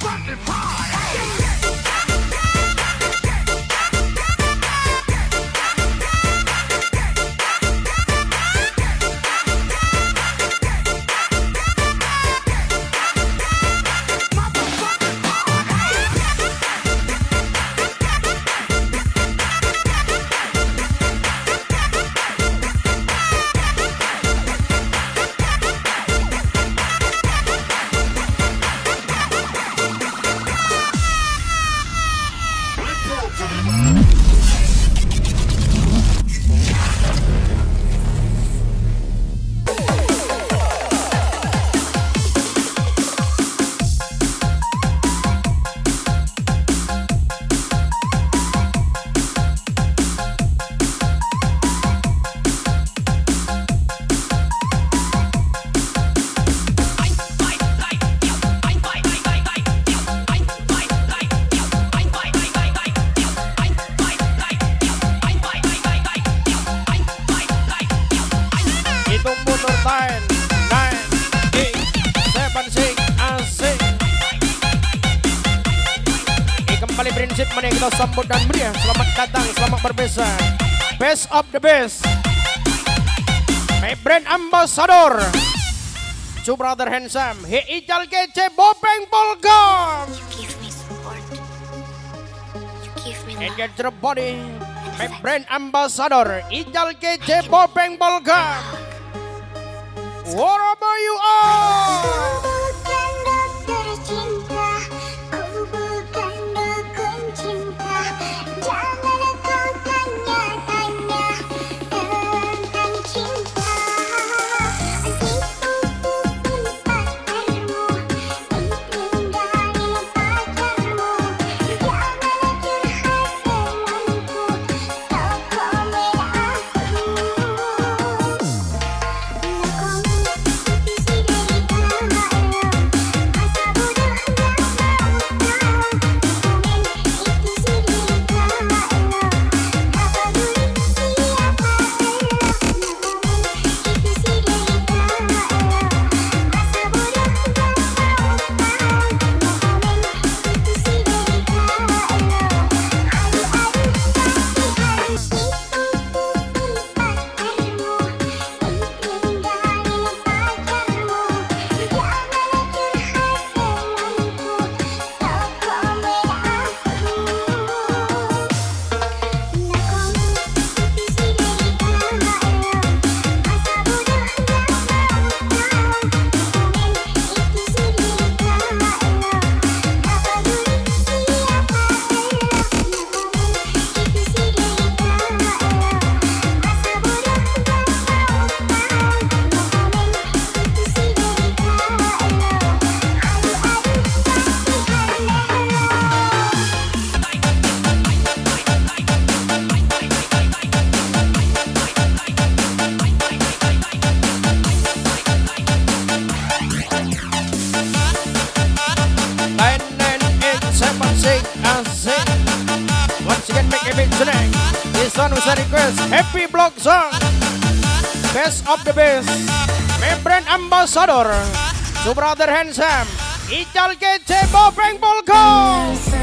abundant Davis. My brand ambassador. Two brother handsome. He Ical Kece Bopeng Polgom. You give me support. You give me love. Engage your body. My brand ambassador. Ical Kece Bopeng Polgon What about you all? Sador. Super Brother handsome. Ical kece Bopeng Polkong.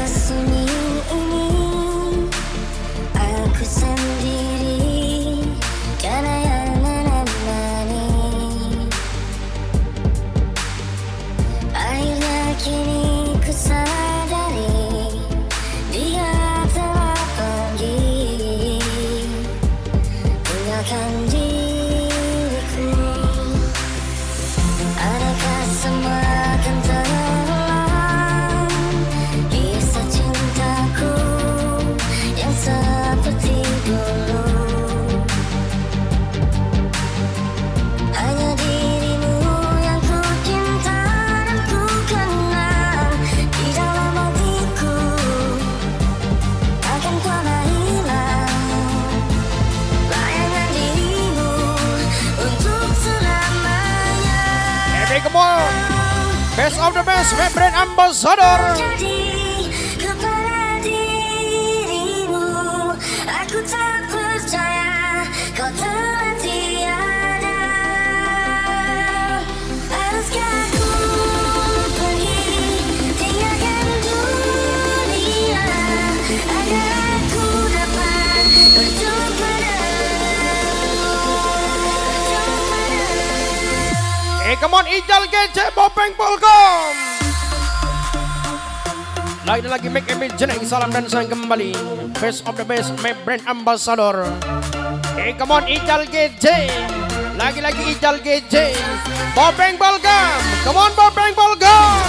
lagi Make me Jeneng Salam dan sayang kembali. Best of the best My brand ambassador. Hey come on Ijal GJ Lagi-lagi Ijal GJ Bobeng Balgam Come on Bobeng Balgam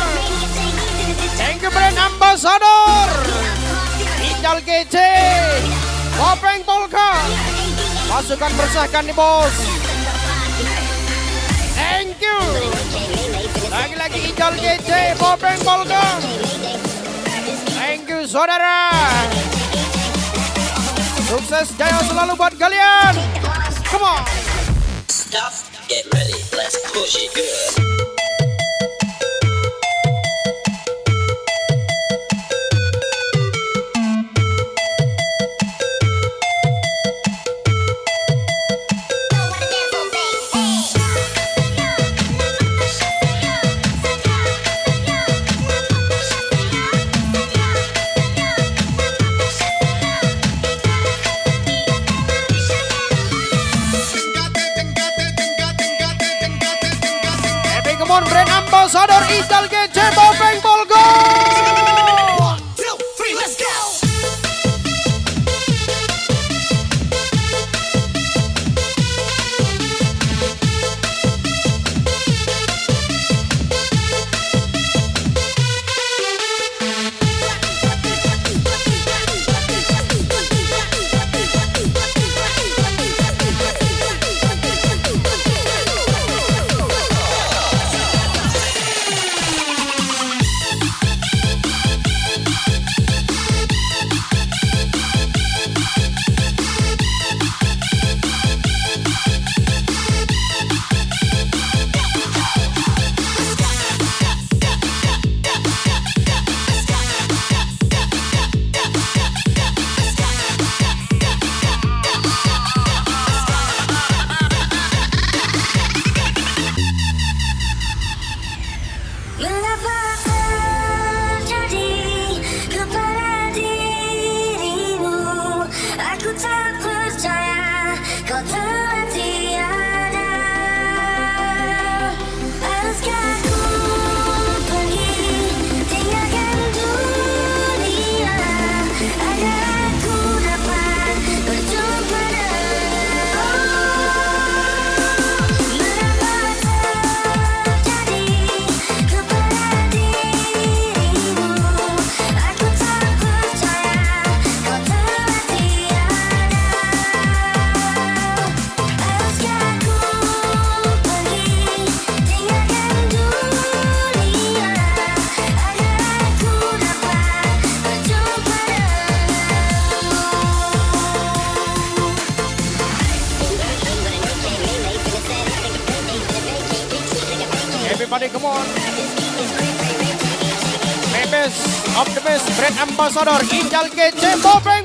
Thank you brand ambassador. Ijal GJ Bobeng Balgam Pasukan bersahkan nih bos. Thank you. Lagi-lagi Ijal GJ Bobeng Balgam saudara. Sukses jaya selalu buat kalian. Come on. Stop, get ready, let's push it good. color que te mueve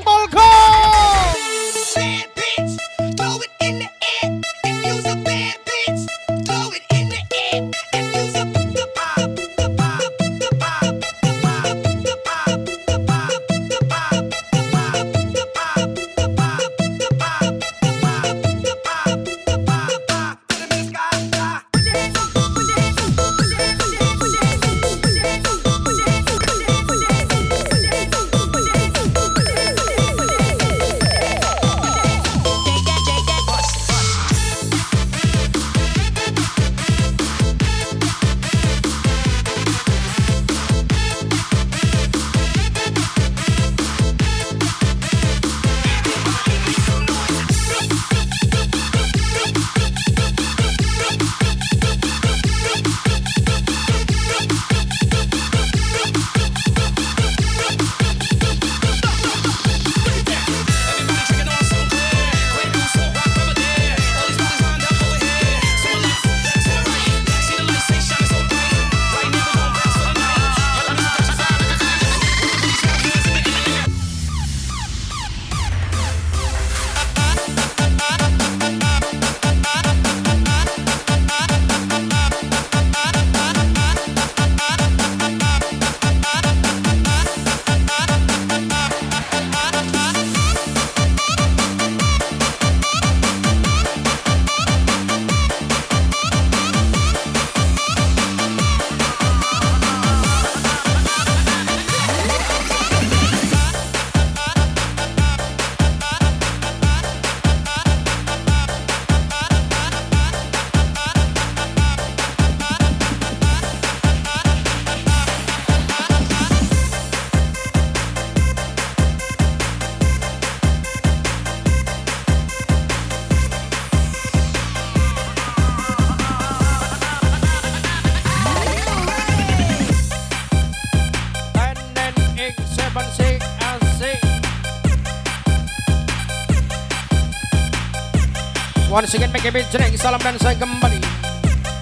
Once again, make a big drink. Salam dan saya kembali.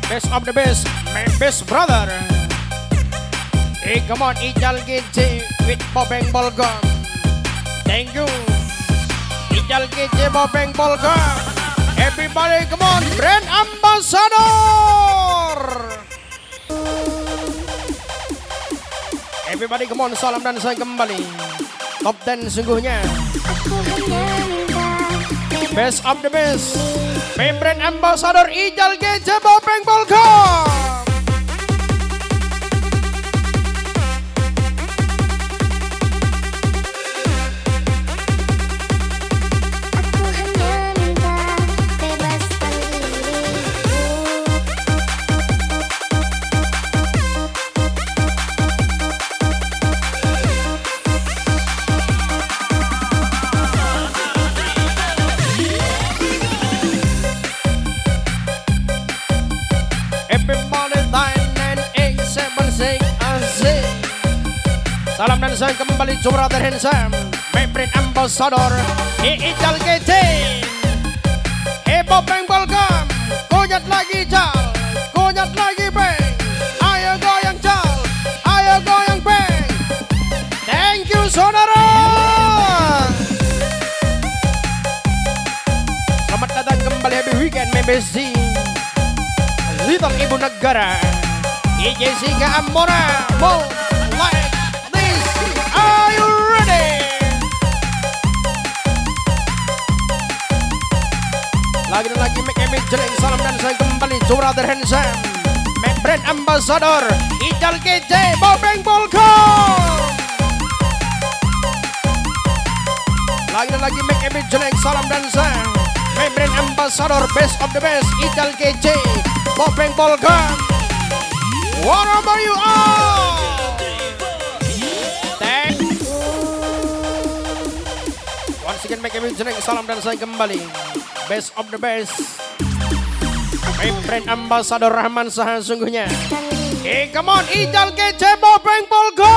Best of the best, my best brother. Hey, come on, Ijal GJ with Bobeng Bolgam. Thank you. Ijal GJ Bobeng Bolgam. Everybody, come on, brand ambassador. Everybody, come on, salam dan saya kembali. Top 10 sungguhnya. Aku Best of the best. Brand ambassador Ijal GJ Bobeng Bolgam. Dan saya kembali to brother handsome. Brand ambassador Iijal GT Hebo Bang Welcome Konyat lagi Jal Konyat lagi Bang. Ayo goyang Jal Ayo goyang Bang. Thank you saudara. Selamat datang kembali happy weekend MBC Little Ibu Negara. DJ Singa Amora Mo jelek Salam dan saya kembali brother handsome. My brand ambassador Ijal KJ Bobeng Bolko Lagi dan lagi make me jelek Salam dan saya My brand ambassador Best of the best Ijal KJ Bobeng Bolko Wherever you Thank Once again make me jelek Salam dan saya kembali. Best of the best My brand ambassador Rahman Saha sungguhnya. Hey come on Ijal KJ Bobeng Bolko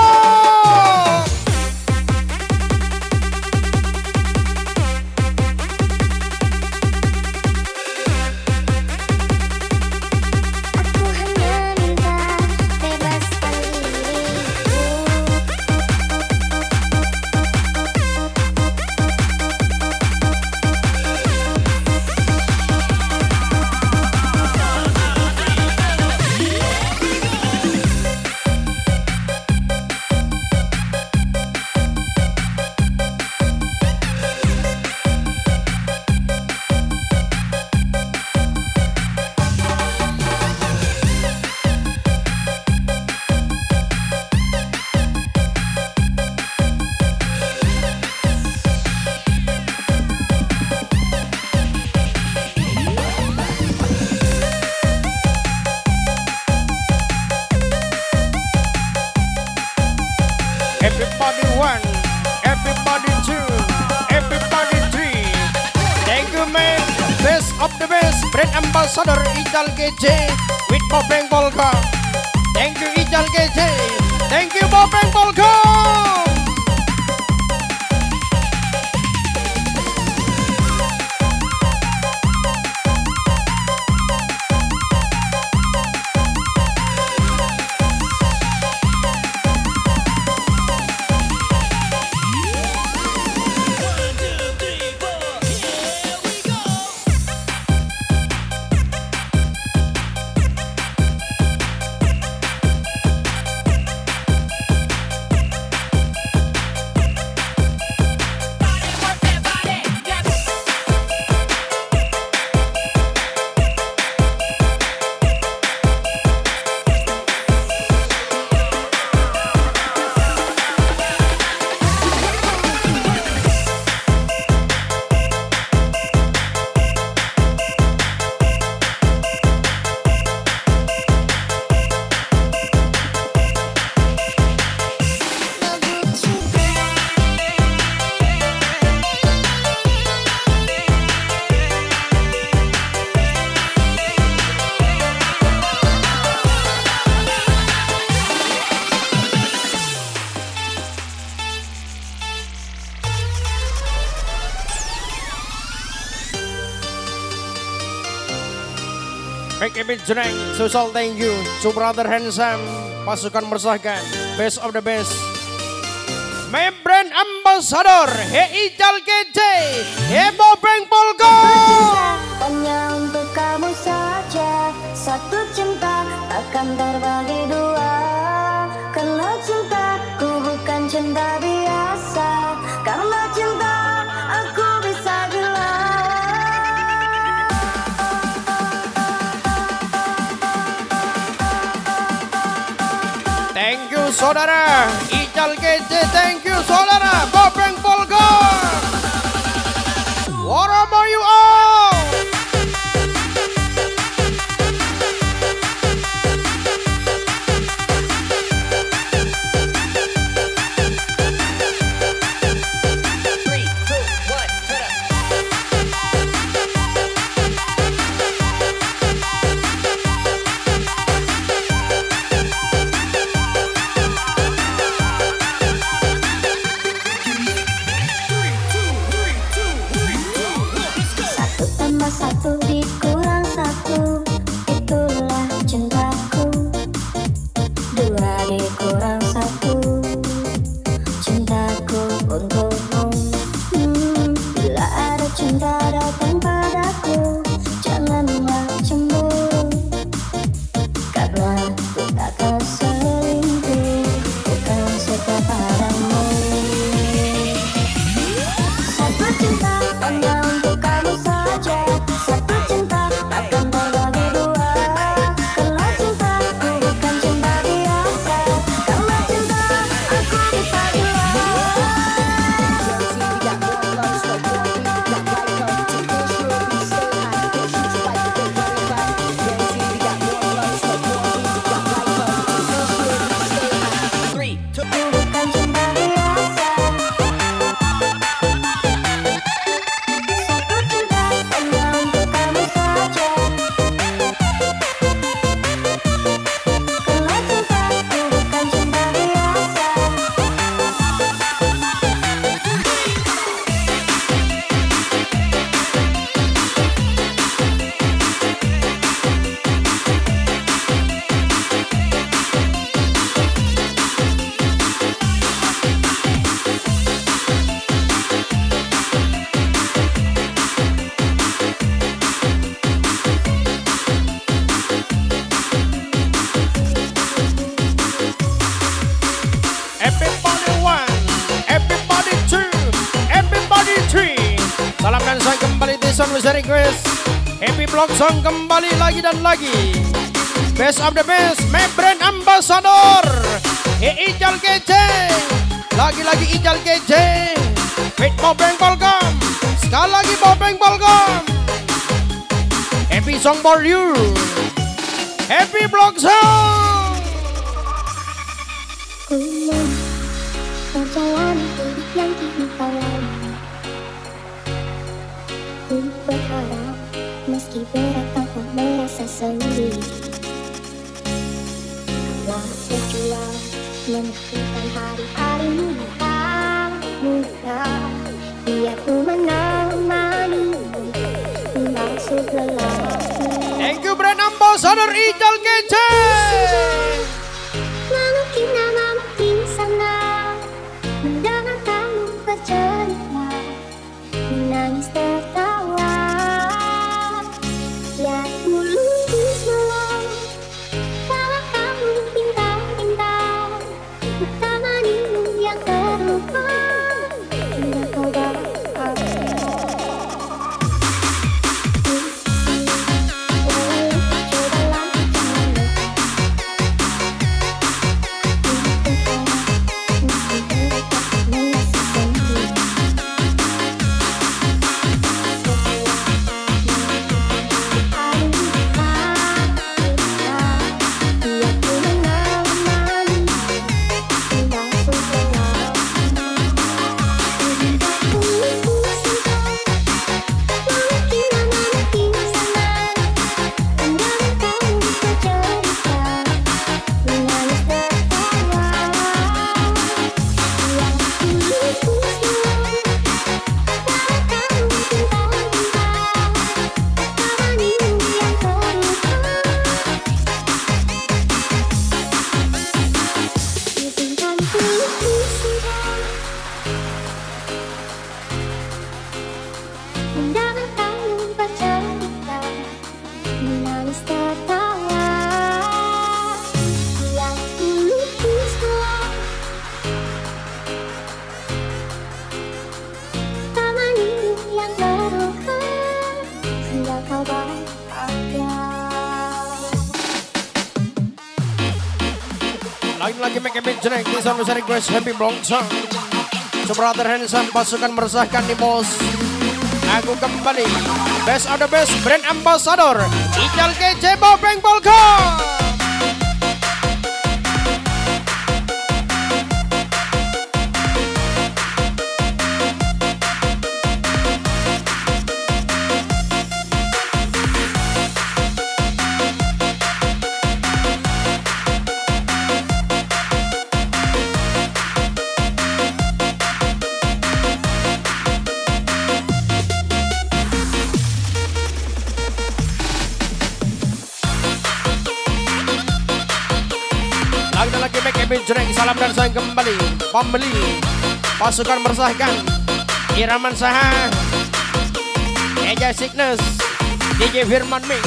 Make a bit jeneng, social thank you. To brother handsome, pasukan meresahkan, best of the best. My brand ambassador, He Ical KJ, He Bobeng Polko. Hanya untuk kamu saja. Satu cinta takkan terbagi dua. Karena cintaku bukan cinta biasa saudara, Song kembali lagi dan lagi. Best of the best, my brand ambassador. He Ical KJ. Lagi-lagi Ical KJ. With Bobeng Polkom. Sekali lagi Bobeng Polkom. Happy song for you. Happy Block Song. Ku hidup yang kini kau merasa sendiri. Telah berjuang menentukan hari-harimu yang mudah Biar ku menemanimu Masuk lelahmu Thank you brand ambassador Ical KJ. Mungkin nama di sana Mendengar kamu bercerita Menangis tertawa drink This one was a request Happy So brother Hanson Pasukan meresahkan di bos. Aku kembali. Best of the best Brand Ambassador. Ical kece Bopeng Polko Pembeli. Pasukan meresahkan. Iraman Saha. Eja Sickness. DJ Firman Mix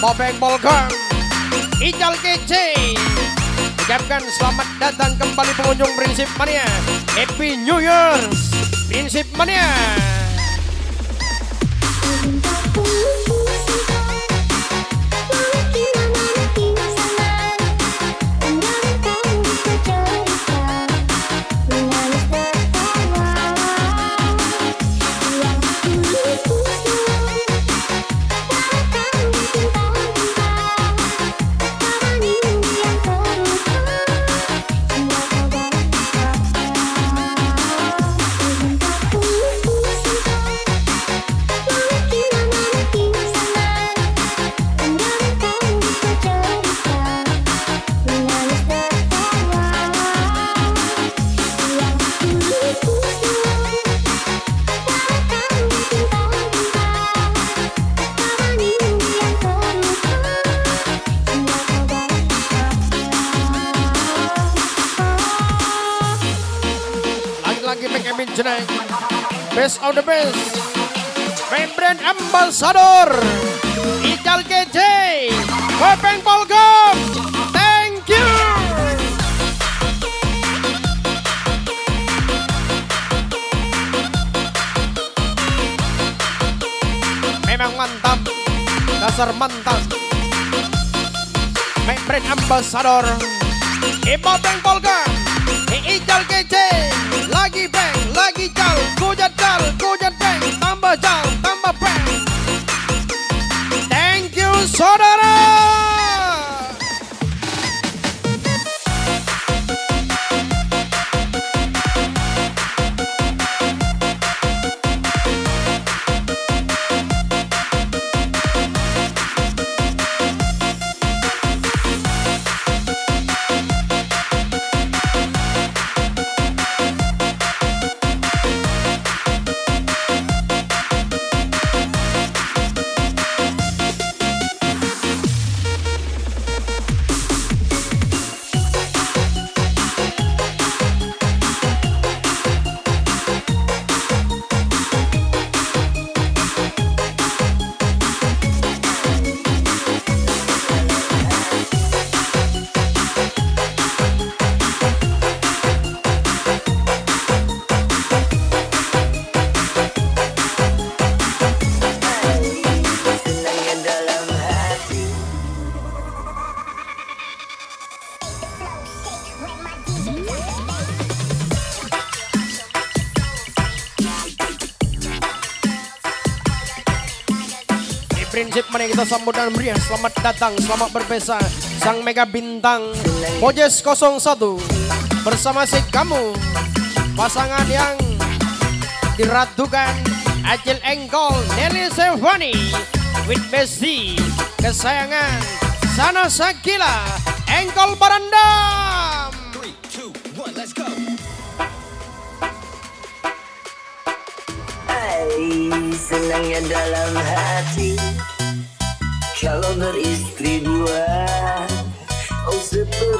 Bopeng Polkang Ical Kece. Ucapkan selamat datang kembali pengunjung Prinsip Mania. Happy New Year's Prinsip Mania ambassador Ical Kece Bopeng Polkom Thank you. Memang mantap Dasar mantap. Main brand ambassador Ibopeng Polkom Ical Kece Lagi bang, lagi cal Kujat cal, kujat bang Tambah cal, tambah kita sambut dan meriah Selamat datang, selamat berpesta Sang Mega Bintang Mojes 01 Bersama si kamu Pasangan yang diratukan Acil Engkol Nelly Sevani With Besti Kesayangan Sana Sakila Engkol Barandam. Three, two, one, let's go. Hai, senangnya dalam hati Kalau beristri dua Oh seperti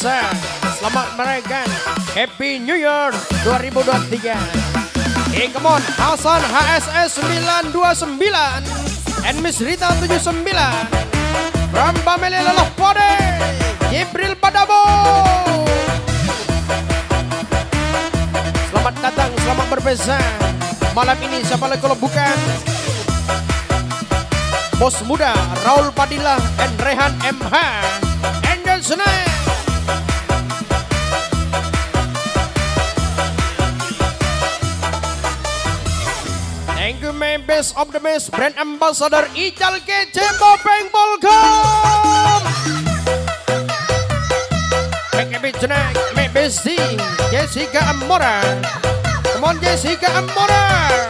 berbeza. Selamat merayakan Happy New Year 2023. Hey, come on, Hasan HSS 929 and Miss Rita 79 from Bameli Lelah Pode, Jibril Padabo. Selamat datang, selamat berbeza. Malam ini siapa lagi kalau bukan Bos Muda Raul Padilla and Rehan MH Angel Senai best of the best brand ambassador Ical Kece Bopeng Polkom Make tonight, make bestie Jessica Amora. Come on Jessica Amora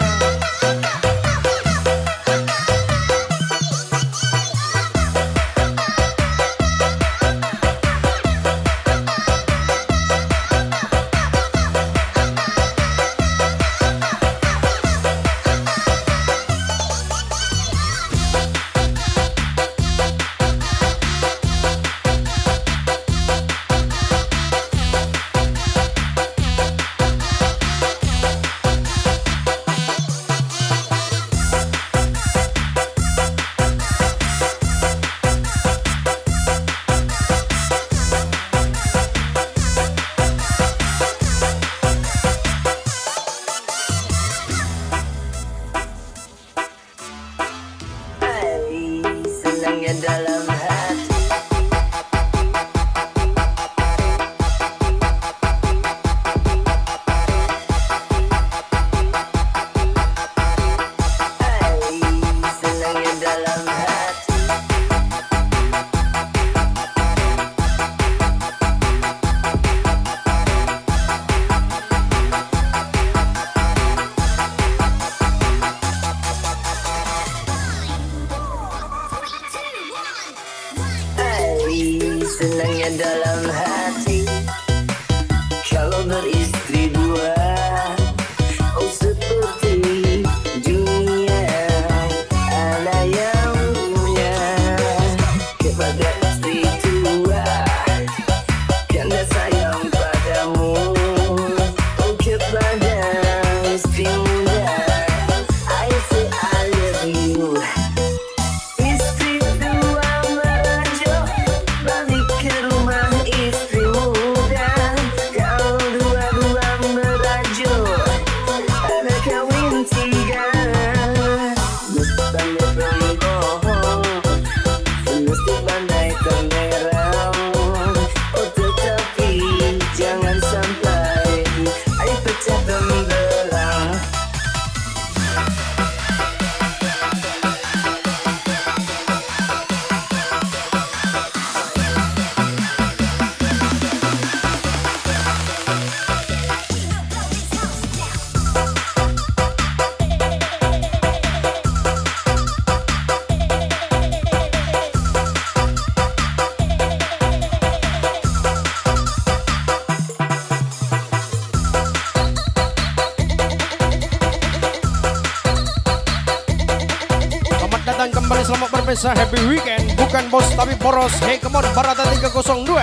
tapi boros, on Barata 302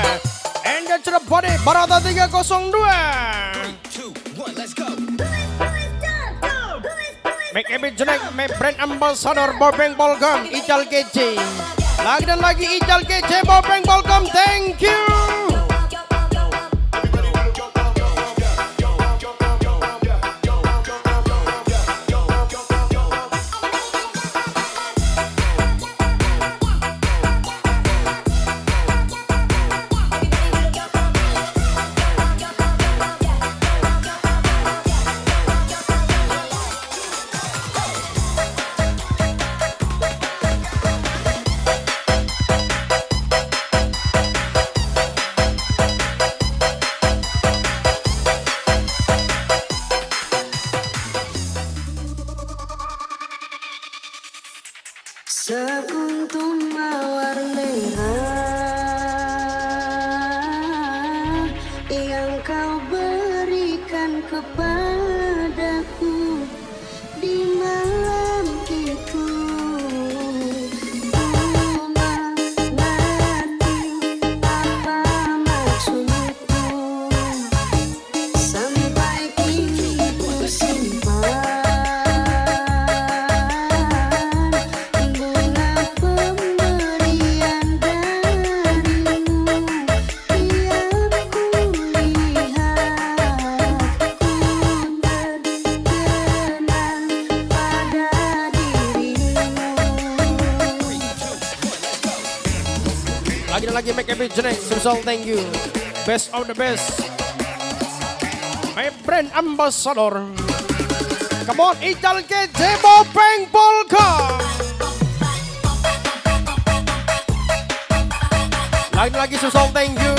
And get to the body, Barata 302 Make bit jenek, make brand ambassador Bopeng Polkom, Ical Kece. Lagi dan lagi Ical Kece, Bopeng Polkom, thank you jenek. Susol thank you. Best of the best. My brand ambassador. Come on, Ical KJ Bopeng Polka. Lagi-lagi susah thank you.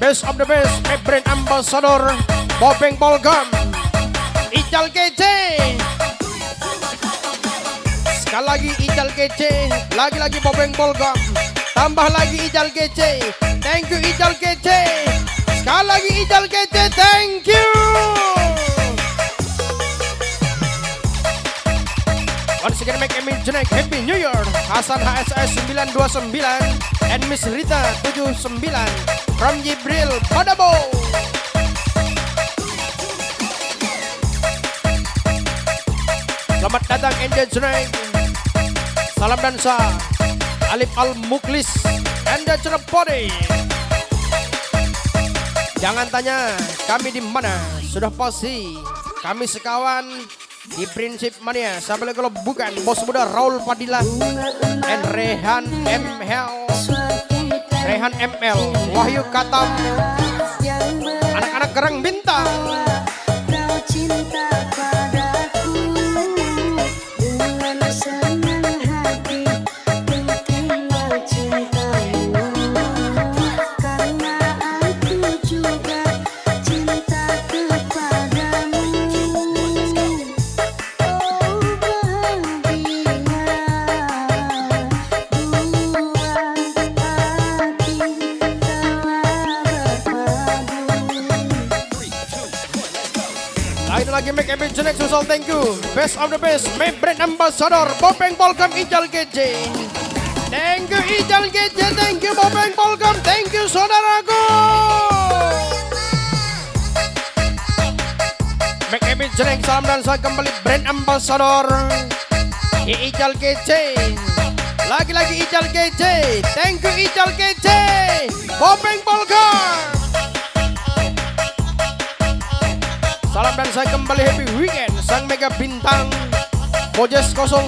Best of the best, my brand ambassador Bopeng Polka. Ical KJ. Sekali lagi Ical KJ, lagi-lagi Bopeng Polka. Tambah lagi Ical KJ. Thank you Ical KJ. Sekali lagi Ical KJ, thank you. Once again make Emil Jenek Happy New Year. Hasan HSS 929 And Miss Rita 79 From Jibril Padabo. Selamat datang Angel Jenek. Salam dansa Alif Al Muklis Anda Cireboni Jangan tanya kami di mana. Sudah pasti kami sekawan di prinsip mania. Sampai kalau bukan bos muda Raul Padilla and Rehan ML Rehan ML Wahyu Katam. Anak-anak kerang bintang susah thank you. Best of the best My brand ambassador Bopeng Polkam Ijal GJ Thank you Ijal GJ Thank you Bopeng Polkam Thank you saudaraku. Make epic jenek salam dan saya kembali brand ambassador Ijal GJ Lagi-lagi Ijal GJ Thank you Ijal GJ Bopeng Polkam Salam dan saya kembali happy weekend Sang Mega Bintang Bojes 01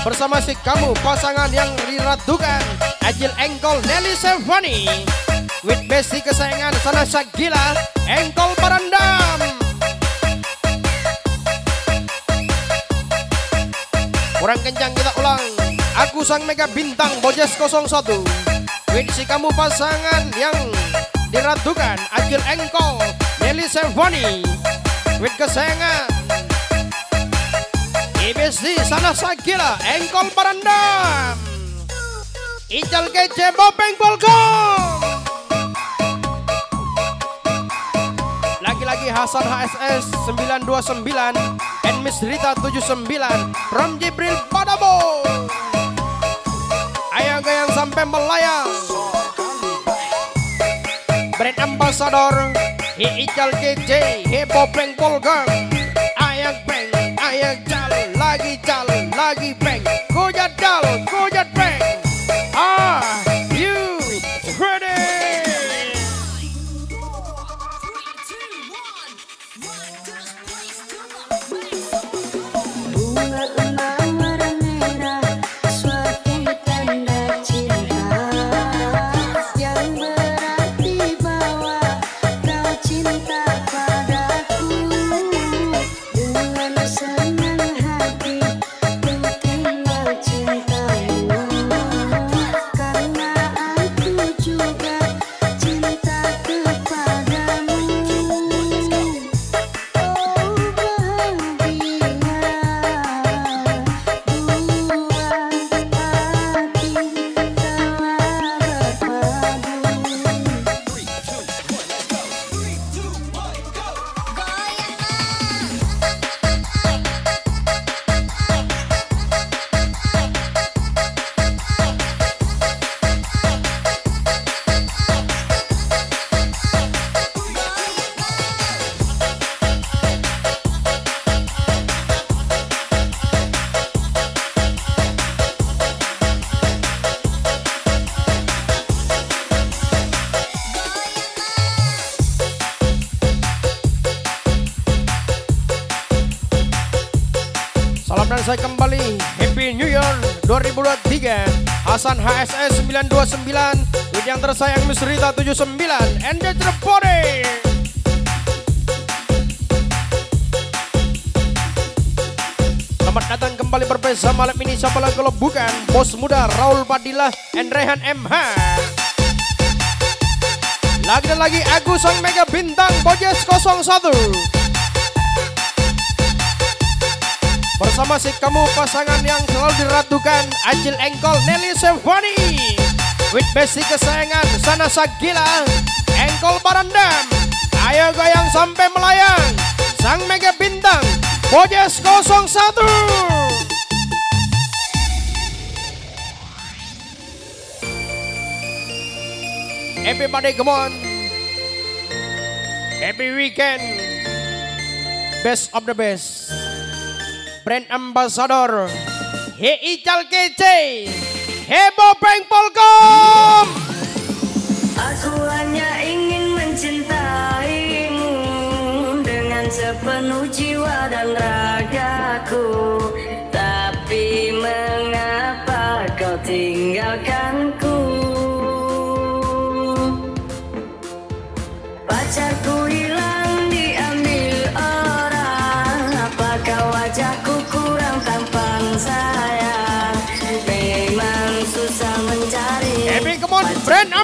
Bersama si kamu pasangan yang diratukan Ajil Engkol Nelly Sevani With Besti kesayangan Sana Sagila Engkol Parandam. Kurang kencang kita ulang. Aku sang mega bintang Bojes 01 With si kamu pasangan yang diratukan Ajil Engkol Nelly Sevani With kesayangan IBC sana Sagila Engkol Parandam Ical kece Bopeng Polkom Lagi-lagi Hasan HSS 929 and Miss Rita 79 from Jibril Padabo Ayo gayang sampai melayang. Brand Ambassador Hi Ical KJ Hi Bopeng Polgam Ayak peng Ayak cal Lagi cal Lagi peng Kujat dal Kujat peng Miss Rita 79 And the Body Selamat datang kembali berbeza malam ini Siapa lagi kalau bukan Bos muda Raul Padilla And Rehan MH Lagi dan lagi Agus Sang Mega Bintang Bojes 01 Bersama si kamu pasangan yang selalu diratukan Acil Engkol Nelly Sevani With basic kesayangan Sana Sagila. Engkol Barandam Ayo goyang sampai melayang. Sang Mega Bintang Bojes 01 Everybody come on. Happy weekend Best of the best. Brand Ambassador He Ical Kece Hebo Peng Polkom! Aku hanya ingin mencintaimu dengan sepenuh jiwa dan ragaku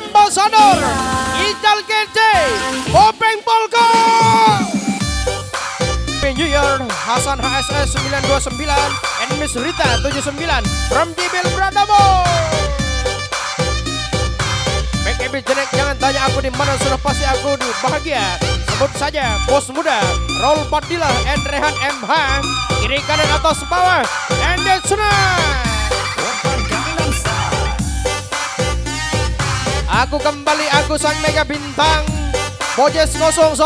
Ambassador Ical Kece Happy New Year Hasan HSS 929 and Miss Rita 79 from Jibil Brandamo. Make Ebi jelek jangan tanya aku di mana sudah pasti aku di bahagia. Sebut saja bos muda Roll Padilla and Rehan MH Kiri kanan atas bawah And the Aku kembali aku sang mega bintang. Bojes 01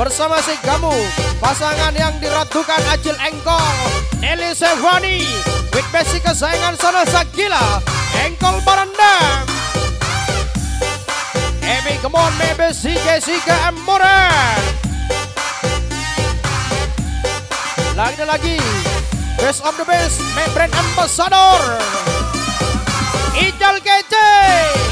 Bersama si kamu Pasangan yang diratukan Acil Engkol. Nelly Sevani With basic kesayangan sana Sagila Engkol Barandam Emi come on maybe si Jessica Amore Lagi lagi Best of the best Make brand ambassador. Ijal Kece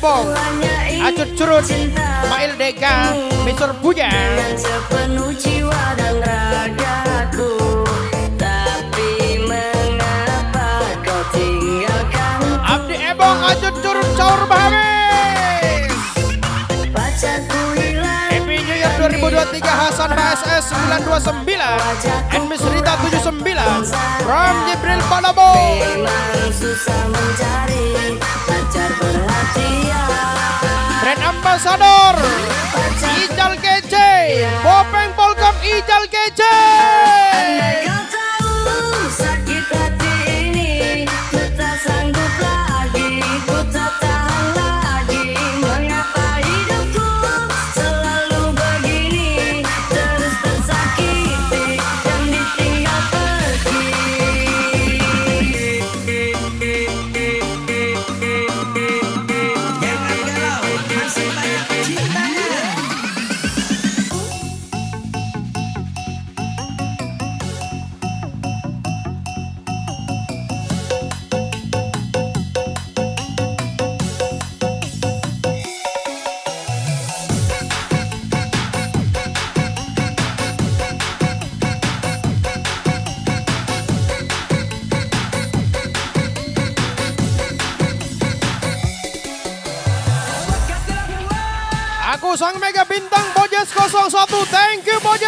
Ingin Acut Curut. Mail Deka Mr. Puja. Dengan sepenuh jiwa dan ragaku. Tapi mengapa kau tinggalkan? Abdi Ebong Acut Curut Caur Bahabis Pacarku hilang. Happy New Year 2023 Hasan HSS 929 And Miss Rita 79 From Jibril Panabo Memang susah mencari pacar perhatian Brand Ambassador Ijal Kece Bopeng Polkom Ijal Kece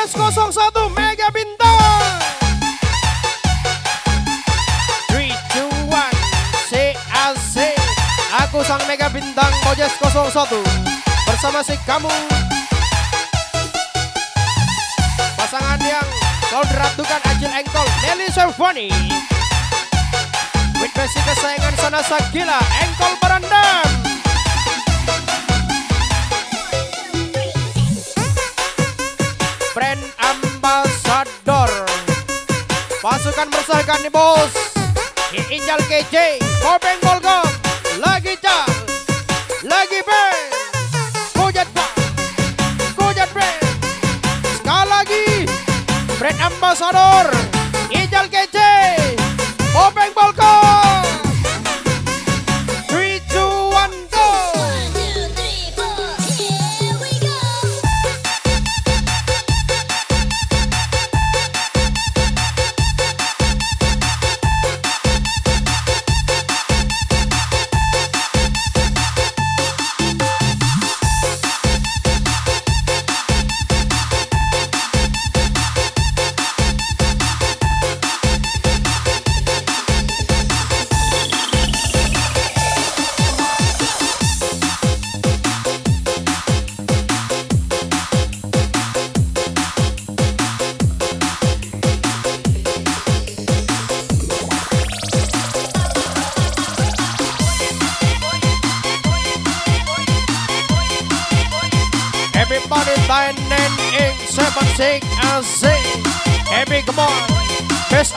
Bojes 01 Mega Bintang. 3, 2, 1, CAC. Aku sang Mega Bintang Bojes 01. Bersama si kamu. Pasangan yang kalau diratukan Ajil Engkol, Nelly Symphony. With basic kesayangan sana Gila, Engkol Berandam. Meresahkan nih bos. Injal KJ Kopeng Bolgom Lagi Cal Lagi Ben Kujat Pak Kujat Ben Sekali lagi Brand Ambassador Injal KJ Kopeng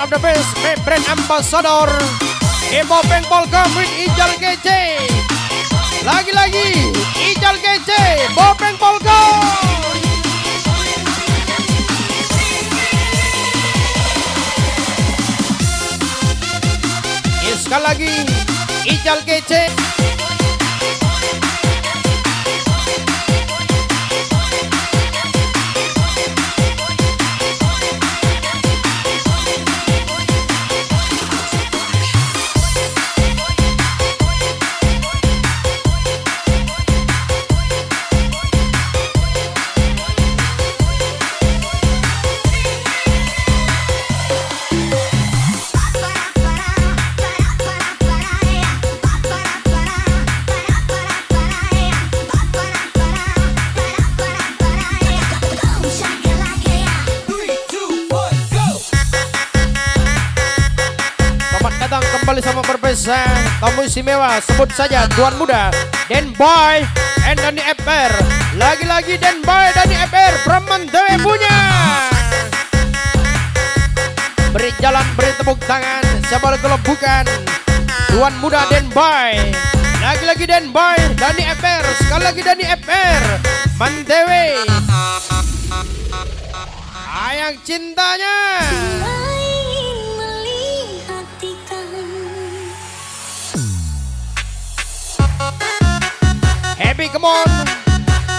of the best, brand ambassador. Ibo Peng Polkam with Ijal KJ. Lagi-lagi, Ijal KJ, Bopeng Polkam. Eh, Sekali lagi, Ijal KJ. Tamu istimewa sebut saja Tuan Muda Den Boy and Dani FR Lagi-lagi Den Boy Dani FR Preman Dewe punya. Beri jalan beri tepuk tangan Siapa bukan Tuan Muda Den Boy. Lagi-lagi Den Boy Dani FR Sekali lagi Dani FR Mandewe Ayang cintanya Happy come on.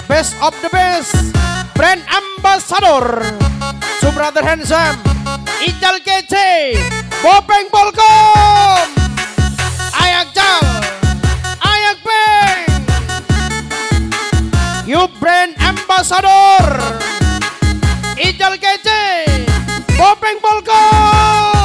Best of the best. Brand Ambassador. Subrother Handsome Ijal Kece Bopeng Polkom Ayak Jal. Ayak Peng. You Brand Ambassador. Ijal Kece Bopeng Polkom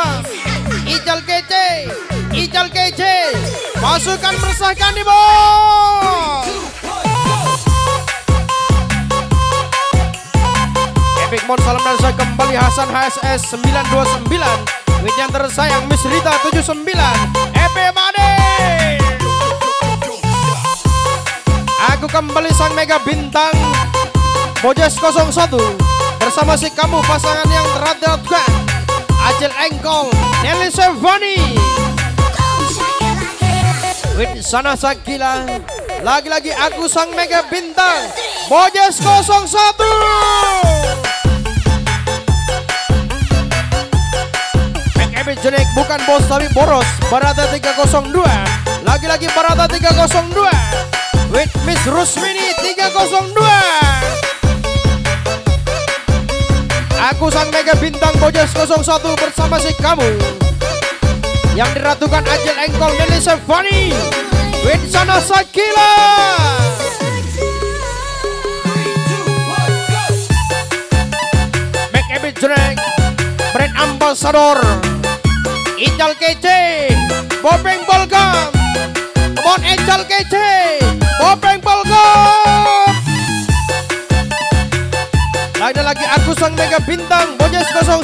Polgam, Ical kece, Ical kece, pasukan meresahkan di bawah. Epic Mon salam dan saya kembali. Hasan HSS 929 With yang tersayang Miss Rita 79 Epic Made Aku kembali sang mega bintang Bojes 01 Bersama si kamu pasangan yang teradatkan Acil Engkol Nelly Sevani With sana Sakila Lagi-lagi aku sang mega bintang Bojes 01 Epic Jenik bukan bos tapi boros. Barata 302 Lagi-lagi Barata 302 With Miss Rusmini 302 Aku sang mega bintang Bojas 01 bersama si kamu. Yang diratukan Ajel Engkol Nelly Sevani With Sana Sakila. Make Epic Jenik Brand Ambassador. Ical kece Bopeng Bolgam. Come on Ical kece Bopeng Bolgam Lagi lagi aku sang mega bintang Bojes 01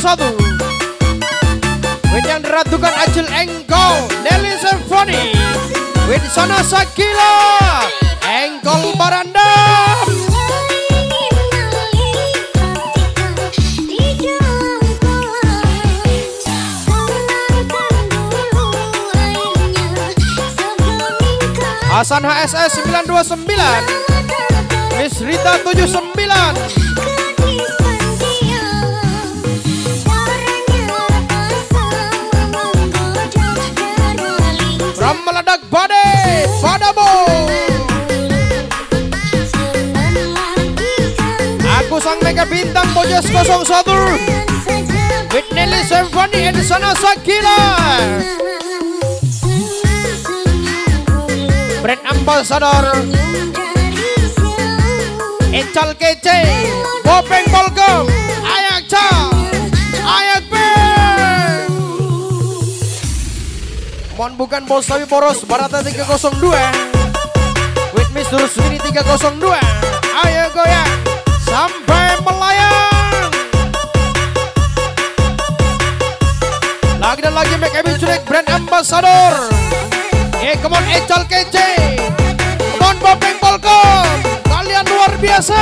Win yang diratukan Acil Engkol Nelly Symphony Win sana Sakila Engkol Barandam Hasan HSS 929 Miss Rita 79 Bojas 01 With Nelly Symphony and Sana Sakila Brand Ambassador Ecal kece. Bopeng Polgam Ayak Cal Ayak Beng Mohon bukan bos tapi boros Barata 302 With Miss Rusmini 302 Ayo goyang. Sampai Dan lagi Make Ebi Curik Brand Ambassador. Eh come on Ecal kece. Come on Bopeng Polgam Kalian luar biasa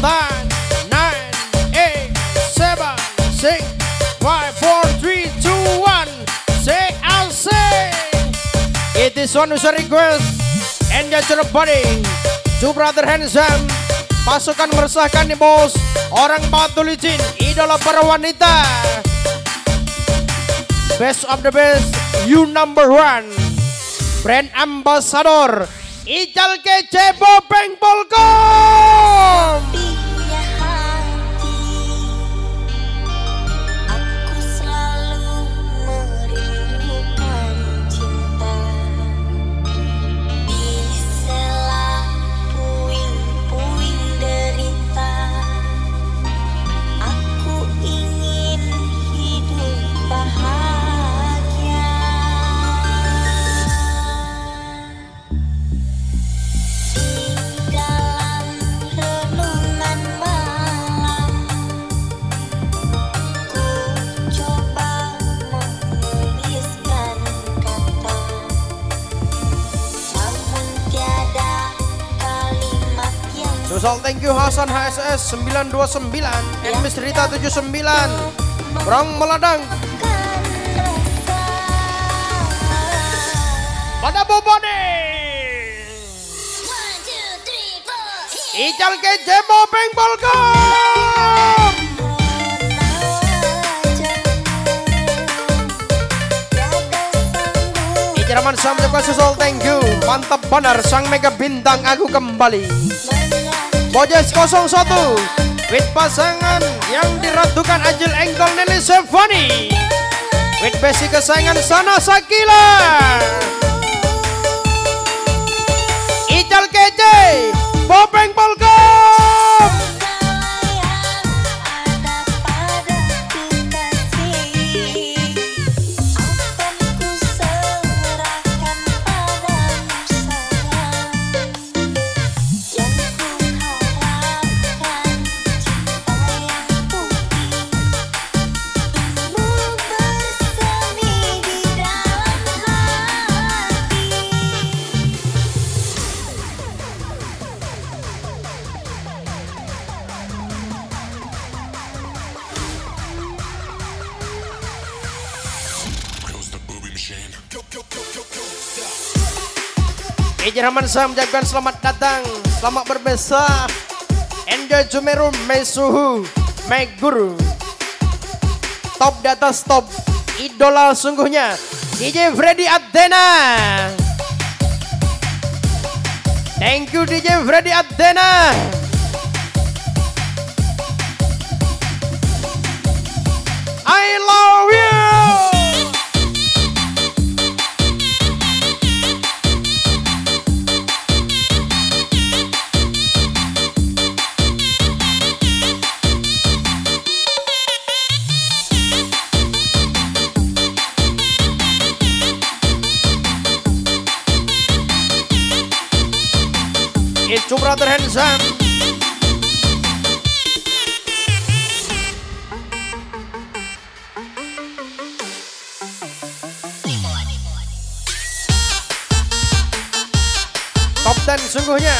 Tan 9, 8, 7, 6, 5, 4, 3, 2, 1 Say I'll say. It is one a request And just your body. Two brother handsome Pasukan meresahkan nih bos. Orang batu licin Idola para wanita. Best of the best You number one. Brand Ambassador Ical kece Bopeng Polkom Special thank you Hasan HSS 929 and Miss Rita 79 From Meladang. Pada Bobone. Ical kece Bopeng Bolgam Ijaraman Sam juga susul thank you. Mantap benar sang mega bintang aku kembali Bojes 01 With pasangan yang diratukan Ajil Engkol Nelly Sevani With basic kesayangan Sana Sakila. Ical kece Bopeng Polkom Ijaraman saya mengucapkan selamat datang, selamat berbesar. Enjoy Jumeru Mesuhu, my guru. Top di atas top, idola sungguhnya. DJ Freddy Athena. Thank you DJ Freddy Athena. I love handsome. Top 10 sungguhnya.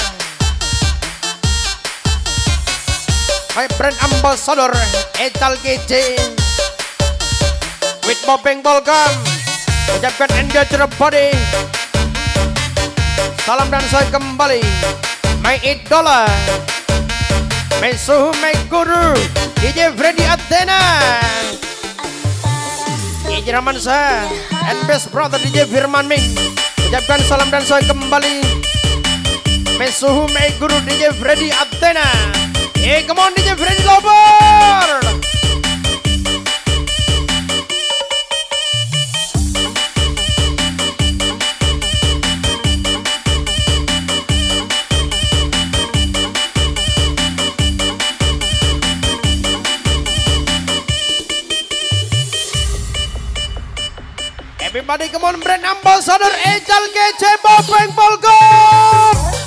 My brand ambassador Etal KJ with Bopeng Bolgam ucapkan enjoy to the body Salam dan saya kembali My idola My suhu, my guru. DJ Freddy Athena. DJ Ramansa And best brother DJ Firman Ming. Ucapkan salam dan saya kembali. My suhu, my guru DJ Freddy Athena. Hey come on DJ Freddy Lover Everybody come on brand ambassador Ejal Kece Bopeng Polgom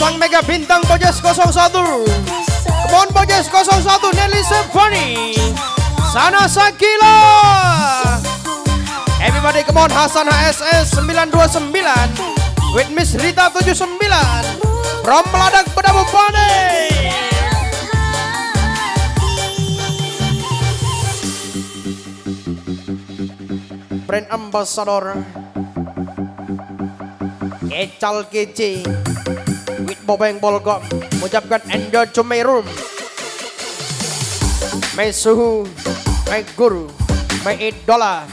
sang mega bintang Bojes 01 Come on Bojes 01 Nelly Symphony. Sana Sakila. Everybody come Hasan HSS 929 With Miss Rita 79 From Meladak Pedamu Pane Brand Ambassador. Kecal Kece Bobeng Bolgom Mengucapkan enjoy to my room. My suhu My guru My idola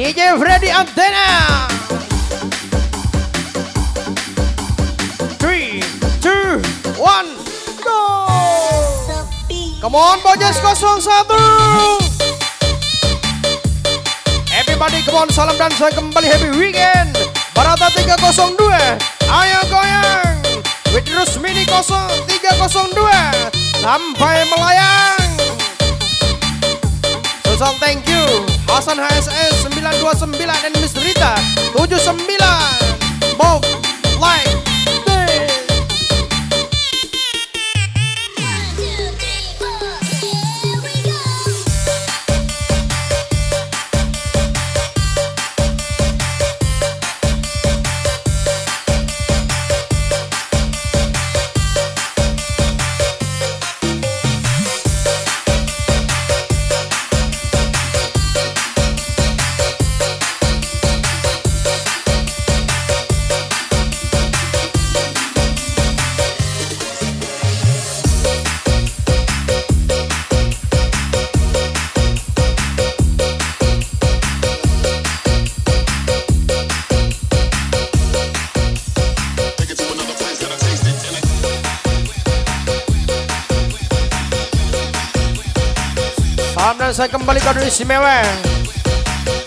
DJ Freddy Antenna Three, two, one, go! Come on, Bojes 01 Everybody come on, salam dan saya kembali. Happy weekend. Barata 302 Ayo goyang With Rusmini 0302 Sampai melayang. Social thank you. Hasan HSS 929 dan Miss Rita 79 Bob like Saya kembali kado istimewa.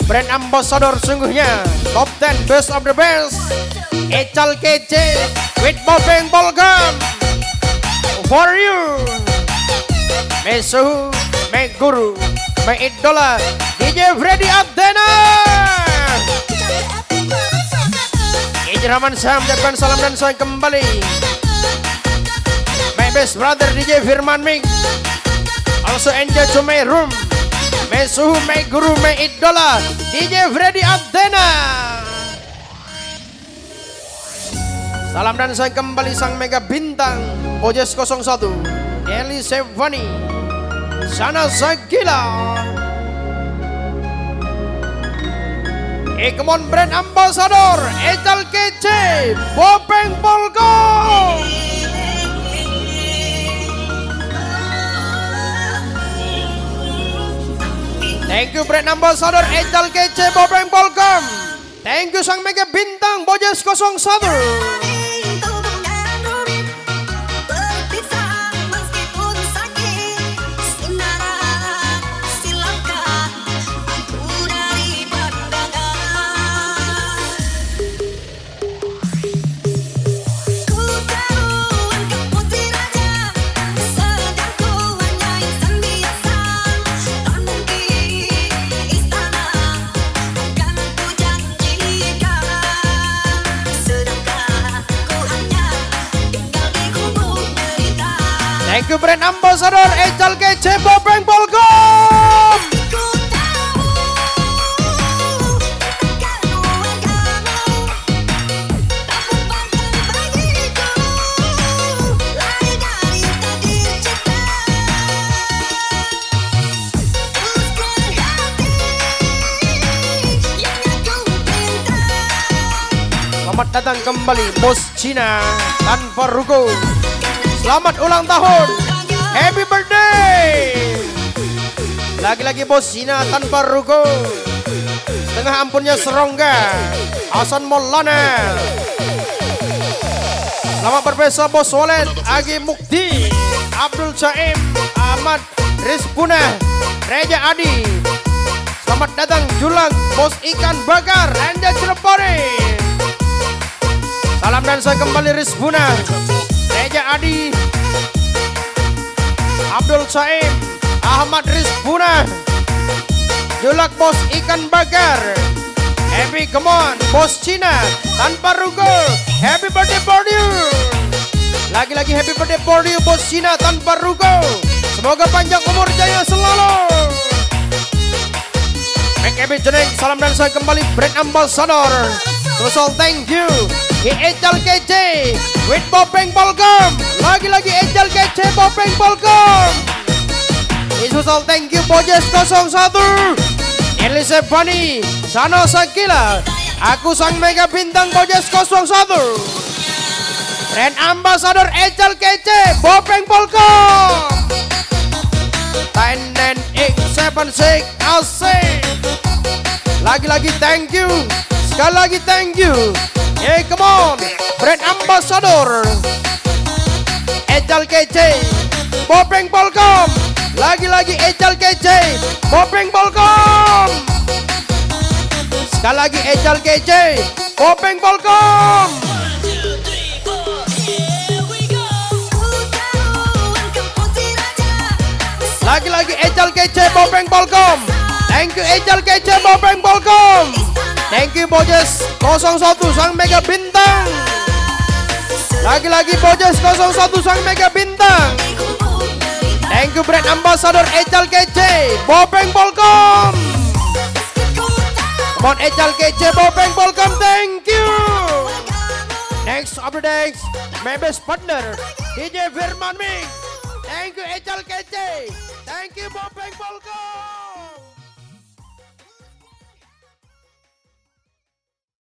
Brand ambassador sungguhnya Top 10 best of the best. Ecal kece With Bobeng Bolgam. For you. Me suhu Me guru Me idola DJ Freddy Abdena. Ijir Rahman saya mengucapkan salam dan saya kembali. My best brother DJ Firman Ming. Also enjoy to my room My suhu, my guru, my idola DJ Freddy Abdena. Salam dan saya kembali sang mega bintang Ojes 01 Nelly Sevani. Sana Sagila Ekmon Brand Ambassador. Etal Kece Bopeng Polko Thank you brand ambassador Etal Kece Bopeng Polkom. Thank you sang mega bintang Bojes 01. You brand ambassador Etal Kece Bopeng Polkom. Selamat datang kembali Bos Cina tanpa ruko. Selamat ulang tahun. Happy birthday. Lagi-lagi Bos Cina tanpa ruko. Tengah ampunnya serongga. Hasan Maulana. Selamat berpesta Bos Walid, Agi Mukti, Abdul Saim, Ahmad Rizpuna, Reja Adi. Selamat datang Julang, Bos Ikan Bakar, Anda Cilepori. Salam dan saya kembali Rizpuna, Reja Adi, Abdul Saim, Ahmad Rizpuna, Julak Bos Ikan Bakar, Happy come on, Bos Cina, tanpa rugo, Happy birthday for you. Lagi-lagi happy birthday for you, Bos Cina, tanpa rugo. Semoga panjang umur jaya selalu. Make Ebi Jeneng, salam dan saya kembali brand ambassador. Special thank you. Ejal Kece with Bopeng Polkom. Lagi-lagi Ejal Kece Bopeng Polkom. Special thank you Bojes 01. Elise Bani, Sano Sakila. Aku sang mega bintang Bojes 01. Brand ambassador Ejal Kece Bopeng Polkom. Tenen X76 asik. Lagi-lagi thank you. Sekali lagi thank you. Hey come on. Brand ambassador. Ejal Kece. Bopeng Polkom. Lagi-lagi Ejal Kece. Bopeng Polkom. Sekali lagi Ejal kece. Popeng Polkom. Lagi-lagi Ejal kece Popeng Polkom. Thank you Ejal kece Popeng Polkom. Thank you Bojes 01 Sang Mega Bintang. Lagi-lagi Bojes 01 Sang Mega Bintang. Thank you brand ambassador Ejal kece Popeng Polkom. Come on Ejal kece Popeng Polkom. Thank you. Next up next, best partner, DJ Firman Ming. Thank you Ejal Kece. Thank you Bopeng Polkom.